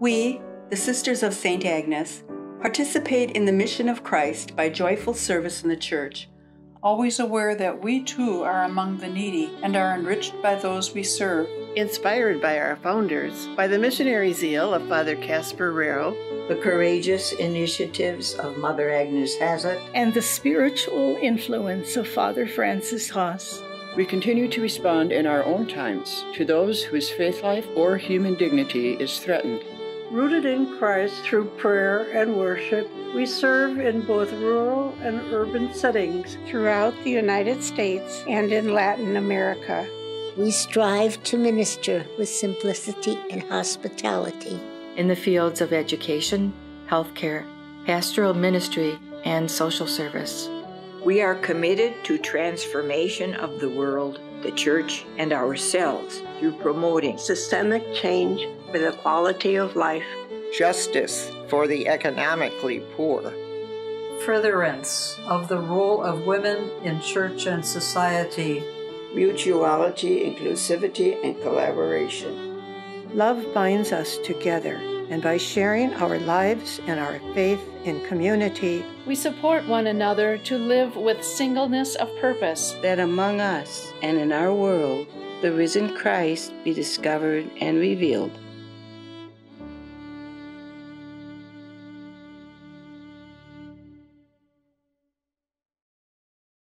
We, the Sisters of St. Agnes, participate in the mission of Christ by joyful service in the Church, always aware that we too are among the needy and are enriched by those we serve. Inspired by our founders, by the missionary zeal of Father Caspar Rehrl, the courageous initiatives of Mother Agnes Hazotte, and the spiritual influence of Father Francis Haas. We continue to respond in our own times to those whose faith life or human dignity is threatened. Rooted in Christ through prayer and worship, we serve in both rural and urban settings throughout the United States and in Latin America. We strive to minister with simplicity and hospitality in the fields of education, healthcare, pastoral ministry, and social service. We are committed to transformation of the world, the church, and ourselves through promoting systemic change for the quality of life, justice for the economically poor, furtherance of the role of women in church and society, mutuality, inclusivity, and collaboration. Love binds us together, and by sharing our lives and our faith in community, we support one another to live with singleness of purpose. That among us and in our world, the risen Christ be discovered and revealed.